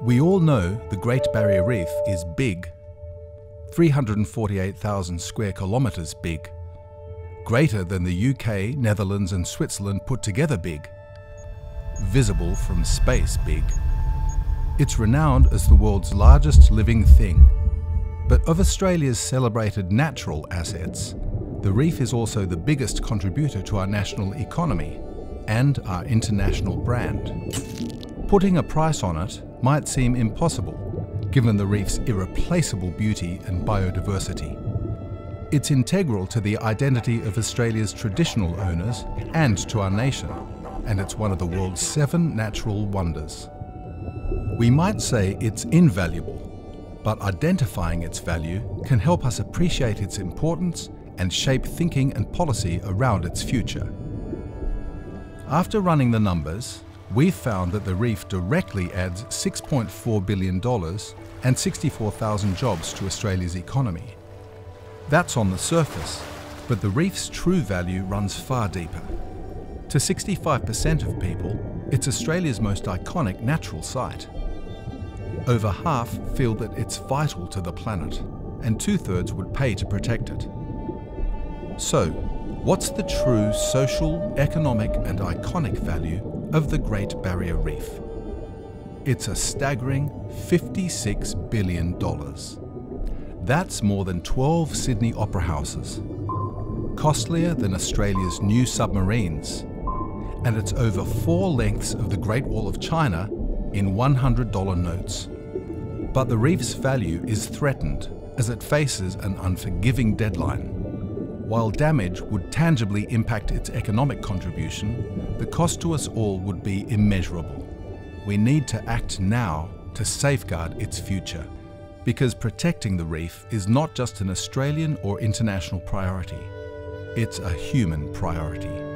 We all know the Great Barrier Reef is big, 348,000 square kilometres big, greater than the UK, Netherlands and Switzerland put together big, visible from space big. It's renowned as the world's largest living thing. But of Australia's celebrated natural assets, the reef is also the biggest contributor to our national economy and our international brand. Putting a price on it might seem impossible, given the reef's irreplaceable beauty and biodiversity. It's integral to the identity of Australia's traditional owners and to our nation, and it's one of the world's seven natural wonders. We might say it's invaluable, but identifying its value can help us appreciate its importance and shape thinking and policy around its future. After running the numbers, we've found that the reef directly adds $6.4 billion and 64,000 jobs to Australia's economy. That's on the surface, but the reef's true value runs far deeper. To 65% of people, it's Australia's most iconic natural site. Over half feel that it's vital to the planet, and two-thirds would pay to protect it. So, what's the true social, economic and iconic value of the Great Barrier Reef? It's a staggering $56 billion. That's more than 12 Sydney Opera Houses, costlier than Australia's new submarines, and it's over four lengths of the Great Wall of China in $100 notes. But the reef's value is threatened as it faces an unforgiving deadline. While damage would tangibly impact its economic contribution, the cost to us all would be immeasurable. We need to act now to safeguard its future, because protecting the reef is not just an Australian or international priority, it's a human priority.